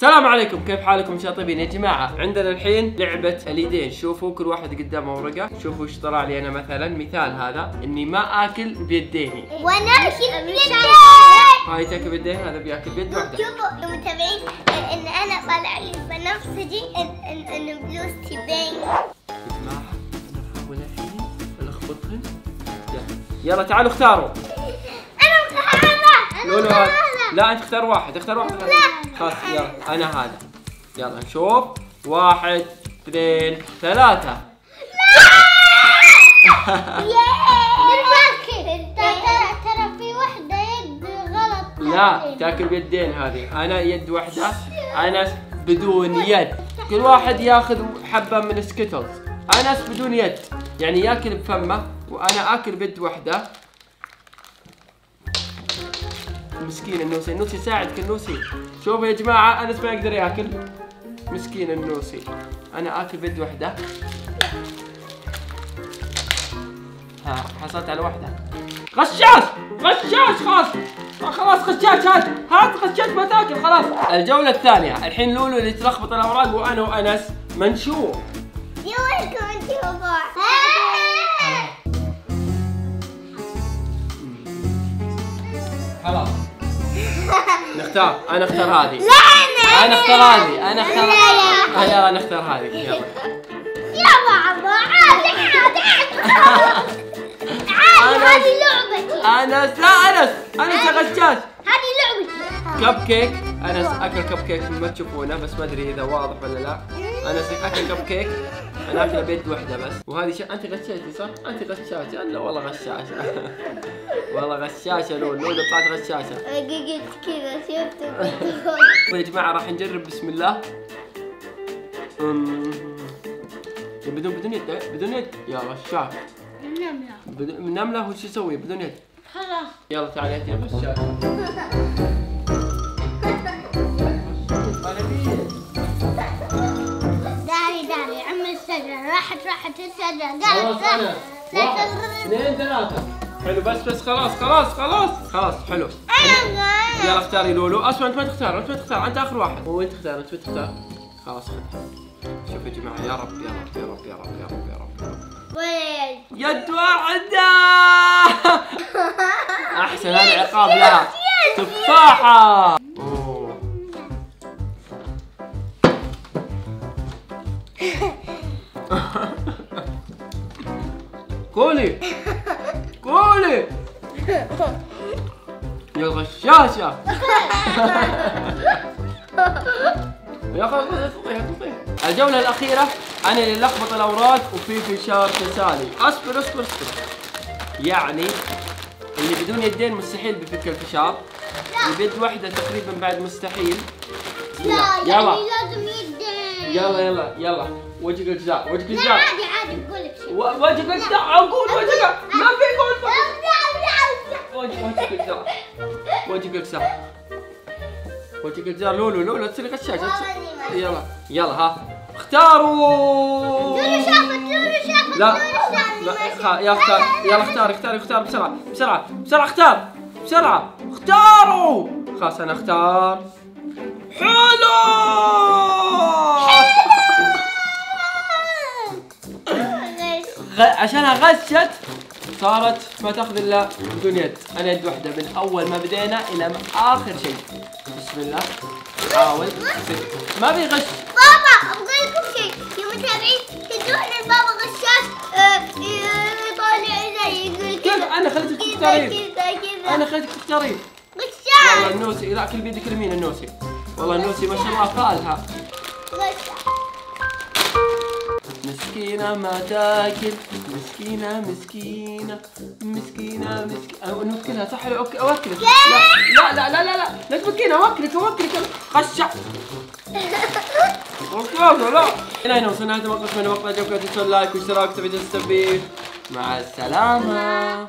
السلام عليكم. كيف حالكم يا طيبين يا جماعة عندنا الحين لعبة اليدين شوفوا كل واحد قدامه ورقة. شوفوا إيش طلع لي أنا مثلا. مثال هذا إني ما آكل بيديني. وأنا آكل بيدين هاي تأكل بيدين هذا بيأكل بيد واحدة. شوفوا المتابعين إن أنا طالع لي بنفسجي ان ان إن بلوزتي باين يا جماعة أنا الحين الخبطهن يلا تعالوا اختاروا. أنا مقهرة لولو هذا. لا أنت اختار واحد اختار واحد. لا. خلاص يلا أنا هذا. يلا نشوف. واحد اثنين ثلاثة. ترى في وحدة يد غلط لا تاكل بيدين هذه. أنا يد واحدة انس بدون يد. كل واحد ياخذ حبة من Skittles انس بدون يد. يعني ياكل بفمه وأنا آكل بيد واحدة مسكين النوسي. النوسي ساعدك النوسي. شوفوا يا جماعة انس ما يقدر ياكل؟ مسكين النوسي. أنا آكل بيد واحدة ها حصلت على واحدة. غشاش! غشاش خلاص. خلاص غشاش هات. هات غشاش ما تاكل خلاص. الجولة الثانية. الحين لولو اللي تلخبط الأوراق وأنا وأنس منشور. يا ويلكم نختار. أنا أختار هذه. لا أنا أنا أختار هذه. أنا أختار يلا أنا أختار هذه. يلا. يا بابا عادي عادي عادي. هذه لعبتي. أنس لا أنس. أنس يا غشاش. هذه لعبتي. كب كيك أنس أكل كب كيك ما تشوفونه بس ما أدري إذا واضح ولا لا. أنس أكل كب كيك أنا أكله بيد واحدة بس. وهذه شيء أنت غشاشة صح؟ أنت غشاشة. لا والله غشاشة. والله غشاشة لولو لولو طلعت غشاشة. قلت كذا شفت يا جماعة راح نجرب. بسم الله. بدون بدون يد بدون يد. يا غشاش. نملة. بدون نملة وش يسوي؟ بدون يد. خلاص. يلا تعال يا غشاش. راحت راحت خلاص لا واحد اثنين ثلاثة. حلو بس بس خلاص خلاص خلاص. خلاص حلو. يلا اختاري لولو. اسمع أنت ما تختار أنت ما تختار. أنت آخر واحد. وانت تختار أنت ما تختار. خلاص خذ. شوف يا جماعة يا رب يا رب يا رب يا رب يا رب يا رب, يا رب. وين يد واحدة. أحسن هذا عقاب لها تفاحة. أوه. كولي كولي يا غشاشة يا أخي خذي خذي الجولة الأخيرة أنا اللي لخبط الأوراق وفي فشار تسالي. أصبر أصبر أصبر. يعني اللي بدون يدين مستحيل بفك الفشار. اللي بيد واحدة تقريبا بعد مستحيل. لا الله. يعني يلا لازم يلا يلا يلا وجهك الجزاء وجهك الجزاء عادي عادي بقول لك وجهك الجزاء أقول وجهك ما في قول وجه وجهك الجزاء وجهك الجزاء وجهك الجزاء لولو لولو تصيري غشاشة يلا يلا ها اختاروا لولو شافت لولو شافت لا لا يلا اختار يلا اختار اختار اختار بسرعة بسرعة بسرعة اختار بسرعة اختاروا خلاص أنا اختار حلو عشانها غشت صارت ما تأخذ إلا بدون يد أنا يد واحدة من أول ما بدينا إلى آخر شيء. بسم الله. حاول. ما بيغش. بابا أبغى لكم شيء. يا متابعين تدرون بابا غشاش. آه، يطالع زي يقول كيف؟ كذا أنا خليتك تختارين أنا خليتك تختارين والله غشاش النوسي لا كل بيدك اليمين النوسي والله النوسي ما شاء الله فالها غشاش. مسكينة ما تاكل مسكينة مسكينة مسكينة مسكينة نوكلها صح أوك- اوكلك لا لا لا لا لا لا تبكينا اوكلك اوكلك خشع. اوكلك لا. إلى هنا وصلنا لنهاية المقطع. من المقطع عجبكم لا تنسوا اللايك والاشتراك وتفعيل التنبيه مع السلامة.